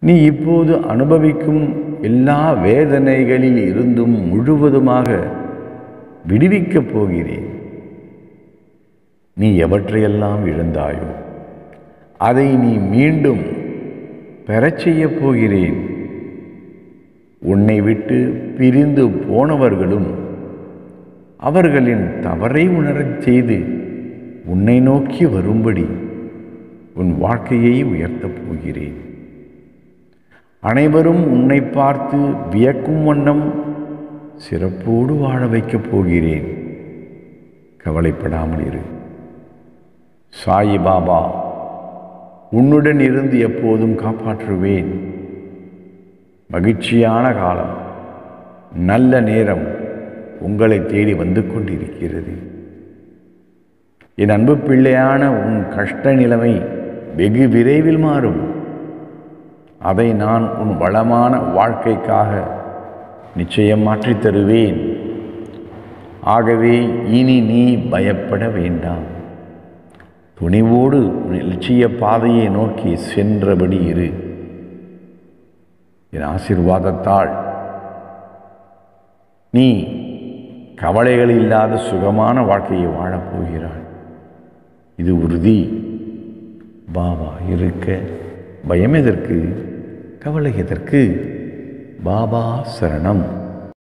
நீ இப்போது அனுபவிக்கும் எல்லா வேதனைகளில் இருந்தும் முழுவதுமாக விடுவிக்கப் போகிறேன். நீ எவற்றையெல்லாம் இழந்தாயோ அதை நீ மீண்டும் பெறச் செய்யப் போகிறேன். உன்னை விட்டு பிரிந்து போனவர்களும் அவர்களின் தவறை உணரச் செய்து உன்னை நோக்கி வரும்படி உன் வாழ்க்கையை உயர்த்தப் போகிறேன். அனைவரும் உன்னை பார்த்து வியக்கும் வண்ணம் சிறப்போடு வாழ வைக்கப் போகிறேன். கவலைப்படாமல் இரு. சாயி பாபா உன்னுடன் இருந்து எப்போதும் காப்பாற்றுவேன். மகிழ்ச்சியான காலம் நல்ல நேரம் உங்களை தேடி வந்து கொண்டிருக்கிறது. என் அன்பு பிள்ளையான உன் கஷ்ட நிலைமை வெகு விரைவில் மாறும். அதை நான் உன் வளமான வாழ்க்கைக்காக நிச்சயம் மாற்றித் தருவேன். ஆகவே இனி நீ பயப்பட வேண்டாம். துணிவோடு உன் லட்சிய பாதையை நோக்கி சென்றபடி இரு. என் ஆசீர்வாதத்தால் நீ கவலைகள் இல்லாத சுகமான வாழ்க்கையை வாழப்போகிறாய் இது உறுதி. பாபா இருக்க. பயம் எதற்கு? கவலை எதற்கு? பாபா சரணம்.